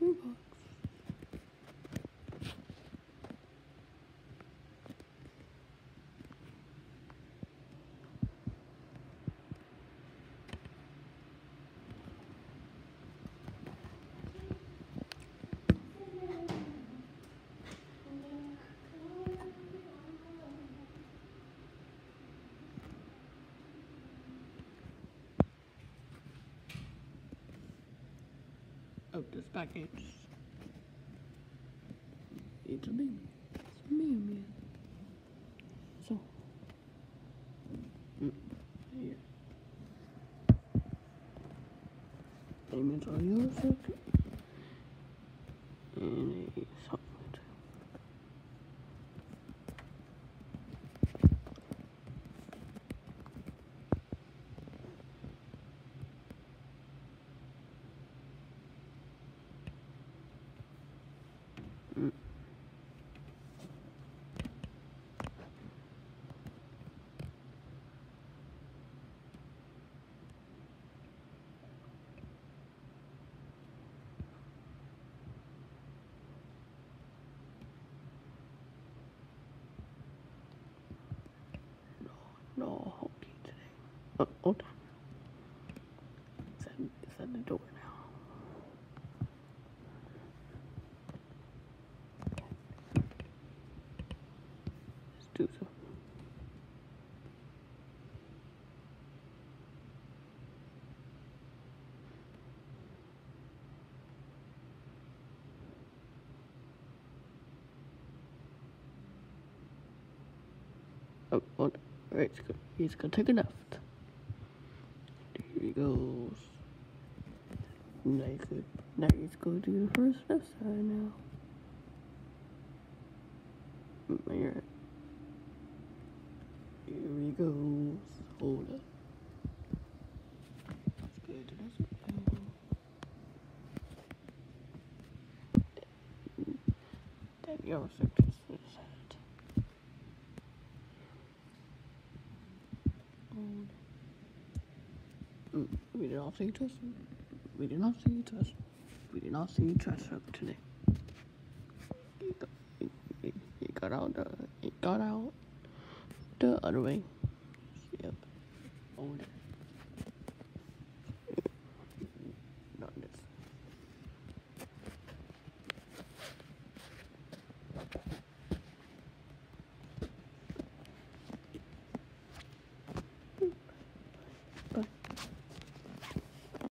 对吧 this package. It's a baby. It's a baby. So, mm, here. Payments are yours, okay? No, hold today. Oh, hold on. It's at, it's at the door now. Let's do so. Oh, what? Alright, he's gonna, he's gonna take a left. Here he goes. Now he's good. Now he's to do the first left side now. Mm, Here. Here he goes. Hold up. That's good. That's good. Then your set. Mm, we did not see Twister. We did not see Twister. We did not see Twister today. He got, he got out the he got out the other way.